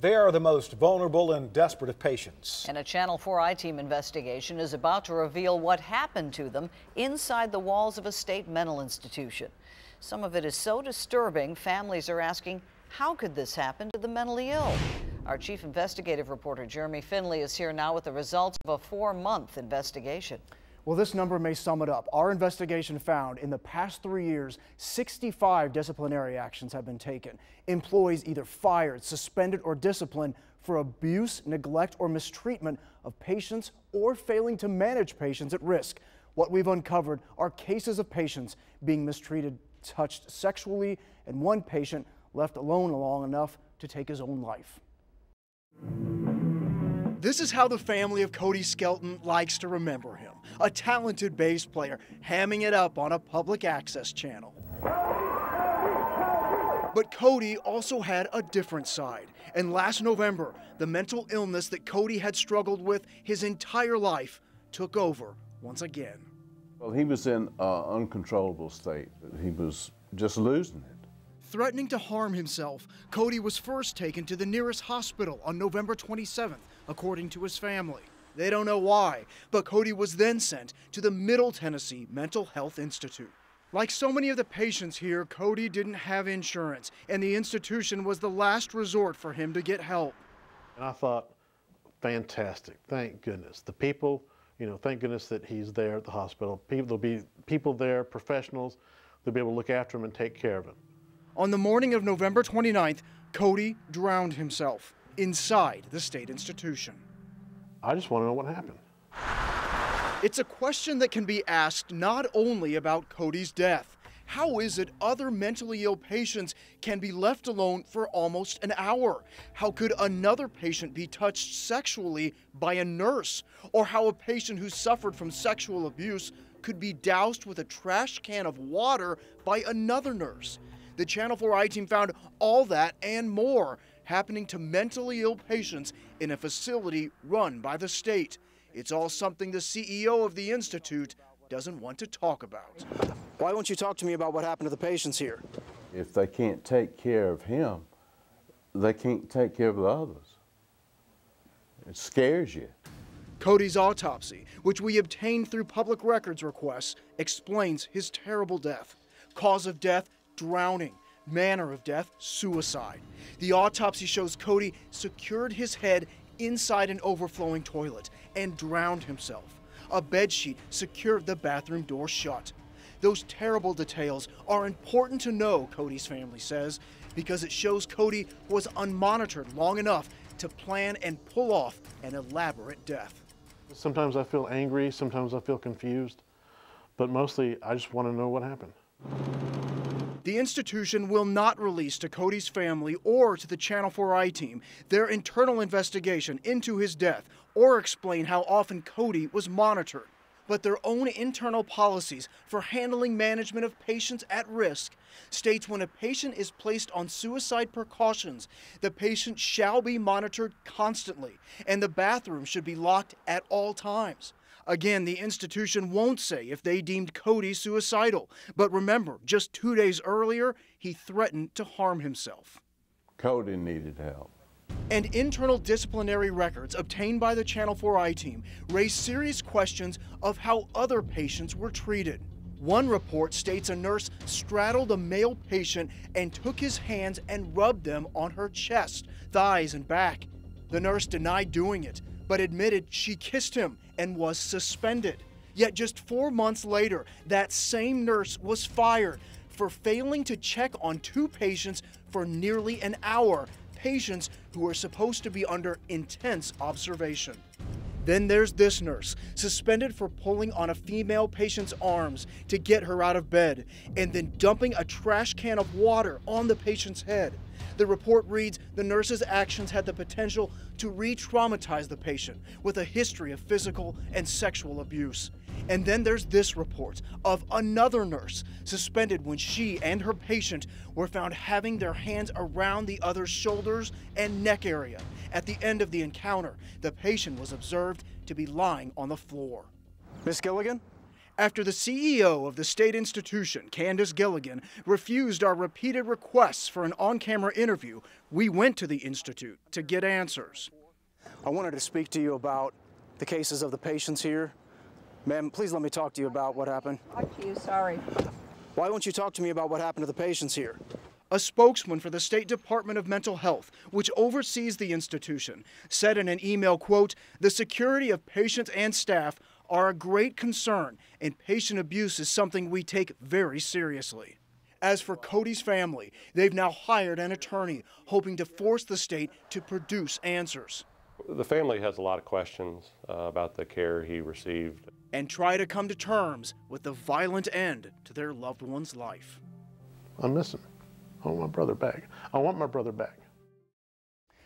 They are the most vulnerable and desperate of patients. And a Channel 4 I-Team investigation is about to reveal what happened to them inside the walls of a state mental institution. Some of it is so disturbing, families are asking, how could this happen to the mentally ill? Our chief investigative reporter, Jeremy Finley, is here now with the results of a four-month investigation. Well, this number may sum it up. Our investigation found in the past three years, 65 disciplinary actions have been taken. Employees either fired, suspended, or disciplined for abuse, neglect, or mistreatment of patients or failing to manage patients at risk. What we've uncovered are cases of patients being mistreated, touched sexually, and one patient left alone long enough to take his own life. This is how the family of Cody Skelton likes to remember him a talented bass player hamming it up on a public access channel. But Cody also had a different side. And last November, the mental illness that Cody had struggled with his entire life took over once again. Well, he was in an uncontrollable state. He was just losing it. Threatening to harm himself, Cody was first taken to the nearest hospital on November 27th, according to his family. They don't know why, but Cody was then sent to the Middle Tennessee Mental Health Institute. Like so many of the patients here, Cody didn't have insurance, and the institution was the last resort for him to get help. And I thought, fantastic, thank goodness. The people, you know, thank goodness that he's there at the hospital. People, there'll be people there, professionals, they'll be able to look after him and take care of him. On the morning of November 29th, Cody drowned himself inside the state institution. I just want to know what happened. It's a question that can be asked not only about Cody's death. How is it other mentally ill patients can be left alone for almost an hour? How could another patient be touched sexually by a nurse? Or how a patient who suffered from sexual abuse could be doused with a trash can of water by another nurse? The Channel 4 I team found all that and more happening to mentally ill patients in a facility run by the state. It's all something the CEO of the Institute doesn't want to talk about. Why won't you talk to me about what happened to the patients here? If they can't take care of him, they can't take care of the others. It scares you. Cody's autopsy, which we obtained through public records requests, explains his terrible death. Cause of death drowning. Manner of death, suicide. The autopsy shows Cody secured his head inside an overflowing toilet and drowned himself. A bedsheet secured the bathroom door shut. Those terrible details are important to know, Cody's family says, because it shows Cody was unmonitored long enough to plan and pull off an elaborate death. Sometimes I feel angry, sometimes I feel confused, but mostly I just want to know what happened. The institution will not release to Cody's family or to the Channel 4 I team their internal investigation into his death or explain how often Cody was monitored. But their own internal policies for handling management of patients at risk states when a patient is placed on suicide precautions, the patient shall be monitored constantly and the bathroom should be locked at all times. Again, the institution won't say if they deemed Cody suicidal. But remember, just two days earlier, he threatened to harm himself. Cody needed help. And internal disciplinary records obtained by the Channel 4 I team raise serious questions of how other patients were treated. One report states a nurse straddled a male patient and took his hands and rubbed them on her chest, thighs, and back. The nurse denied doing it, but admitted she kissed him and was suspended. Yet just four months later, that same nurse was fired for failing to check on two patients for nearly an hour, patients who were supposed to be under intense observation. Then there's this nurse, suspended for pulling on a female patient's arms to get her out of bed, and then dumping a trash can of water on the patient's head. The report reads the nurse's actions had the potential to re traumatize the patient with a history of physical and sexual abuse. And then there's this report of another nurse suspended when she and her patient were found having their hands around the other's shoulders and neck area. At the end of the encounter, the patient was observed to be lying on the floor. Miss Gilligan? After the CEO of the state institution, Candace Gilligan, refused our repeated requests for an on camera interview, we went to the Institute to get answers. I wanted to speak to you about the cases of the patients here. Ma'am, please let me talk to you about what happened. Talk to you, sorry. Why won't you talk to me about what happened to the patients here? A spokesman for the State Department of Mental Health, which oversees the institution, said in an email, quote, "The security of patients and staff are a great concern, and patient abuse is something we take very seriously." As for Cody's family, they've now hired an attorney, hoping to force the state to produce answers The family has a lot of questions uh, about the care he received. And try to come to terms with the violent end to their loved one's life. I'm missing. I want my brother back. I want my brother back.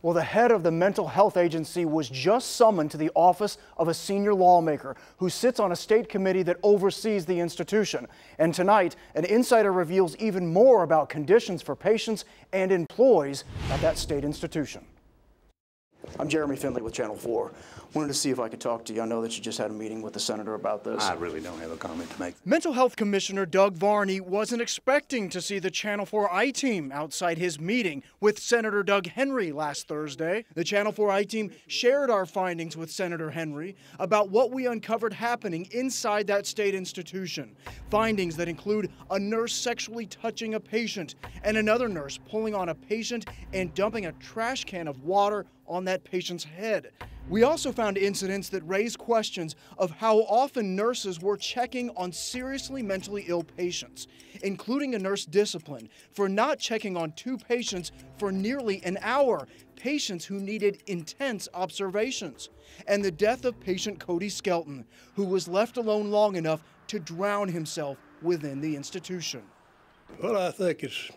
Well, the head of the mental health agency was just summoned to the office of a senior lawmaker who sits on a state committee that oversees the institution. And tonight, an insider reveals even more about conditions for patients and employees at that state institution. I'm Jeremy Finley with Channel 4. Wanted to see if I could talk to you. I know that you just had a meeting with the senator about this. I really don't have a comment to make. Mental Health Commissioner Doug Varney wasn't expecting to see the Channel 4 I team outside his meeting with Senator Doug Henry last Thursday. The Channel 4 I team shared our findings with Senator Henry about what we uncovered happening inside that state institution. Findings that include a nurse sexually touching a patient and another nurse pulling on a patient and dumping a trash can of water on that patient's head. We also found incidents that raise questions of how often nurses were checking on seriously mentally ill patients, including a nurse disciplined for not checking on two patients for nearly an hour, patients who needed intense observations, and the death of patient Cody Skelton, who was left alone long enough to drown himself within the institution. Well, I think it's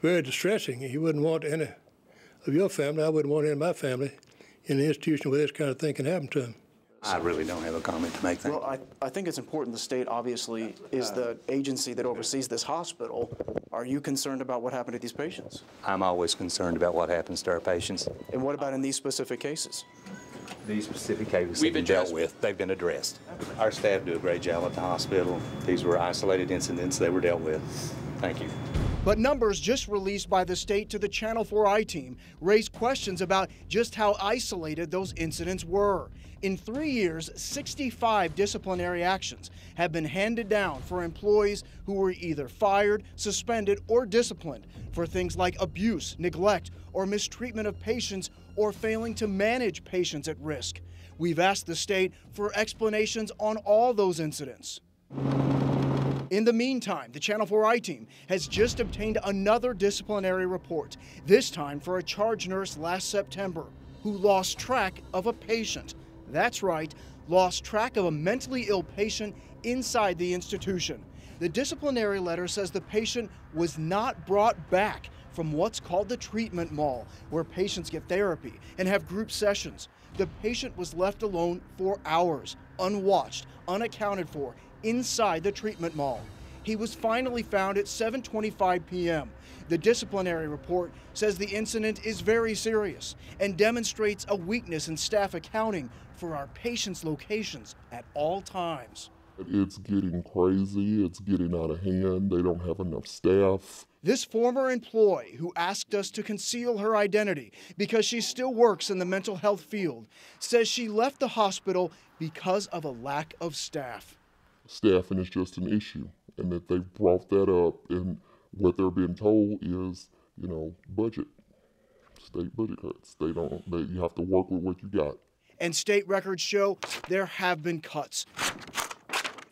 very distressing. You wouldn't want any of your family, I wouldn't want any of my family in an institution where this kind of thing can happen to them. I really don't have a comment to make. Thank Well, I, I think it's important the state obviously is the agency that oversees this hospital. Are you concerned about what happened to these patients? I'm always concerned about what happens to our patients. And what about in these specific cases? These specific cases have been dealt with. They've been addressed. Our staff do a great job at the hospital. These were isolated incidents. They were dealt with. Thank you. But numbers just released by the state to the Channel 4i team raise questions about just how isolated those incidents were. In three years, 65 disciplinary actions have been handed down for employees who were either fired, suspended, or disciplined for things like abuse, neglect, or mistreatment of patients or failing to manage patients at risk. We've asked the state for explanations on all those incidents. In the meantime, the Channel 4i team has just obtained another disciplinary report, this time for a charge nurse last September who lost track of a patient. That's right, lost track of a mentally ill patient inside the institution. The disciplinary letter says the patient was not brought back from what's called the treatment mall, where patients get therapy and have group sessions. The patient was left alone for hours, unwatched, unaccounted for, inside the treatment mall. He was finally found at 7:25 p.m. The disciplinary report says the incident is very serious and demonstrates a weakness in staff accounting for our patients' locations at all times. It's getting crazy. It's getting out of hand. They don't have enough staff. This former employee who asked us to conceal her identity because she still works in the mental health field says she left the hospital because of a lack of staff. Staffing is just an issue, and that they've brought that up, and what they're being told is, you know, budget, state budget cuts. They don't. They, you have to work with what you got. And state records show there have been cuts.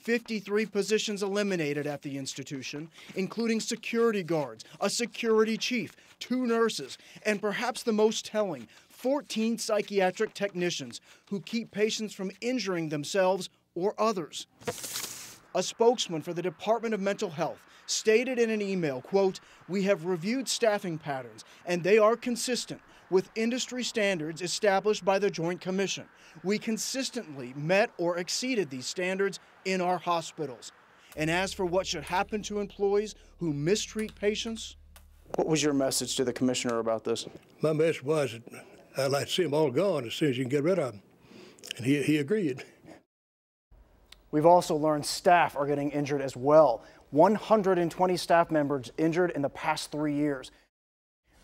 53 positions eliminated at the institution, including security guards, a security chief, two nurses, and perhaps the most telling, 14 psychiatric technicians who keep patients from injuring themselves or others. A spokesman for the Department of Mental Health stated in an email, quote, "We have reviewed staffing patterns and they are consistent with industry standards established by the Joint Commission. We consistently met or exceeded these standards in our hospitals. And as for what should happen to employees who mistreat patients, What was your message to the commissioner about this? My message was I'd like to see them all gone as soon as you can get rid of them. And he, he agreed. We've also learned staff are getting injured as well. 120 staff members injured in the past three years.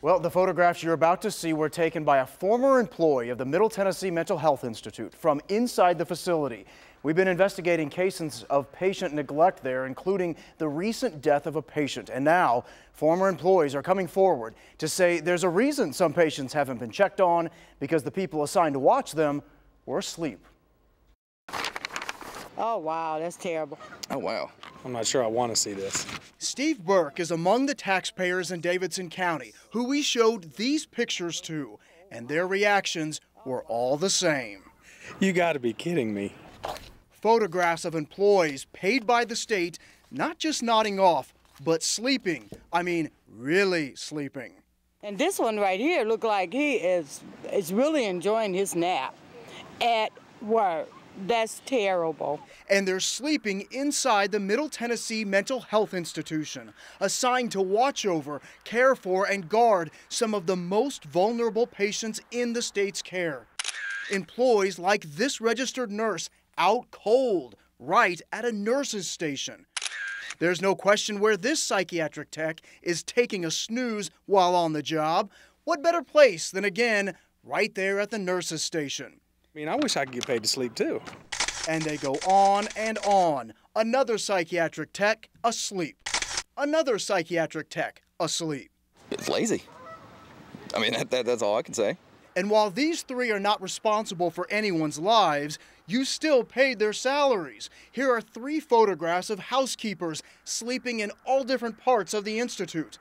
Well, the photographs you're about to see were taken by a former employee of the Middle Tennessee Mental Health Institute from inside the facility. We've been investigating cases of patient neglect there, including the recent death of a patient. And now, former employees are coming forward to say there's a reason some patients haven't been checked on because the people assigned to watch them were asleep. Oh, wow, that's terrible. Oh, wow. I'm not sure I want to see this. Steve Burke is among the taxpayers in Davidson County who we showed these pictures to, and their reactions were all the same. You got to be kidding me. Photographs of employees paid by the state not just nodding off, but sleeping. I mean, really sleeping. And this one right here looked like he is is really enjoying his nap at work. That's terrible. And they're sleeping inside the Middle Tennessee Mental Health Institution, assigned to watch over, care for, and guard some of the most vulnerable patients in the state's care. Employees like this registered nurse out cold, right at a nurse's station. There's no question where this psychiatric tech is taking a snooze while on the job. What better place than again, right there at the nurse's station? I mean, I wish I could get paid to sleep too. And they go on and on. Another psychiatric tech asleep. Another psychiatric tech asleep. It's lazy. I mean, that, that, that's all I can say. And while these three are not responsible for anyone's lives, you still paid their salaries. Here are three photographs of housekeepers sleeping in all different parts of the Institute.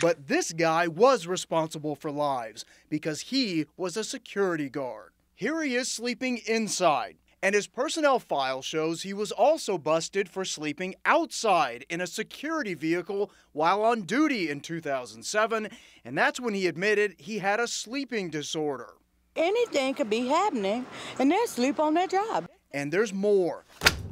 But this guy was responsible for lives because he was a security guard. Here he is sleeping inside. And his personnel file shows he was also busted for sleeping outside in a security vehicle while on duty in 2007. And that's when he admitted he had a sleeping disorder. Anything could be happening, and they're asleep on their job. And there's more.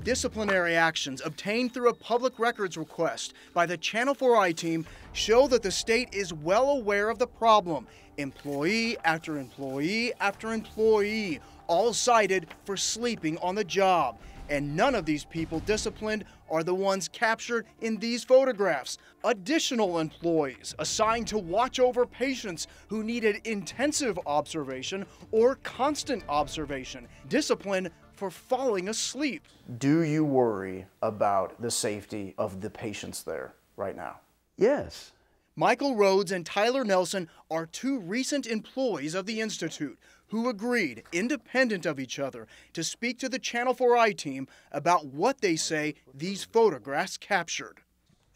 Disciplinary actions obtained through a public records request by the Channel 4i team show that the state is well aware of the problem. Employee after employee after employee, all cited for sleeping on the job. And none of these people disciplined are the ones captured in these photographs. Additional employees assigned to watch over patients who needed intensive observation or constant observation. Discipline for falling asleep. Do you worry about the safety of the patients there right now? Yes. Michael Rhodes and Tyler Nelson are two recent employees of the Institute who agreed, independent of each other, to speak to the Channel 4i team about what they say these photographs captured.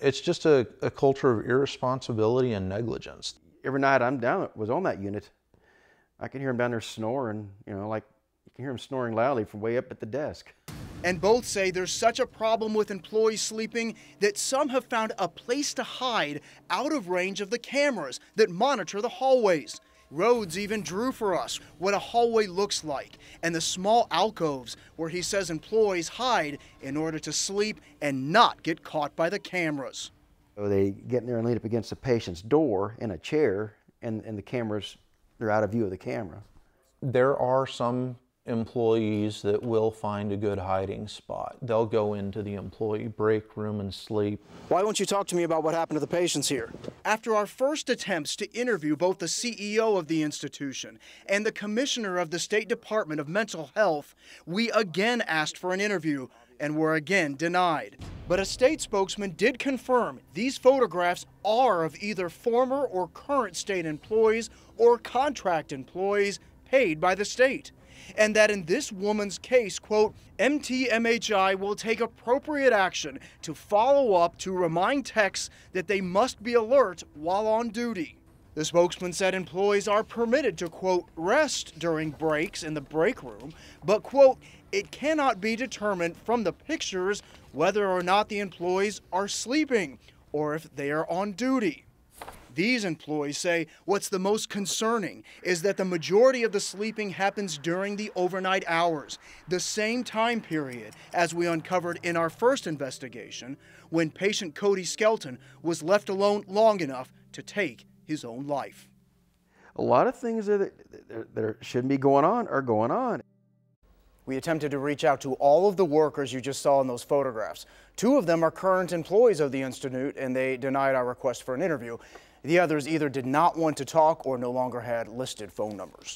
It's just a, a culture of irresponsibility and negligence. Every night I'm down, was on that unit, I can hear him down there snoring, you know, like you can hear him snoring loudly from way up at the desk. And both say there's such a problem with employees sleeping that some have found a place to hide out of range of the cameras that monitor the hallways. Rhodes even drew for us what a hallway looks like and the small alcoves where he says employees hide in order to sleep and not get caught by the cameras. So they get in there and lean up against the patient's door in a chair, and, and the cameras, they're out of view of the camera. There are some employees that will find a good hiding spot. They'll go into the employee break room and sleep. Why won't you talk to me about what happened to the patients here? After our first attempts to interview both the CEO of the institution and the commissioner of the State Department of Mental Health, we again asked for an interview and were again denied. But a state spokesman did confirm these photographs are of either former or current state employees or contract employees paid by the state and that in this woman's case, quote, MTMHI will take appropriate action to follow up to remind techs that they must be alert while on duty. The spokesman said employees are permitted to, quote, rest during breaks in the break room, but, quote, it cannot be determined from the pictures whether or not the employees are sleeping or if they are on duty. These employees say what's the most concerning is that the majority of the sleeping happens during the overnight hours, the same time period as we uncovered in our first investigation when patient Cody Skelton was left alone long enough to take his own life. A lot of things that, that, that shouldn't be going on are going on. We attempted to reach out to all of the workers you just saw in those photographs. Two of them are current employees of the Institute, and they denied our request for an interview. The others either did not want to talk or no longer had listed phone numbers.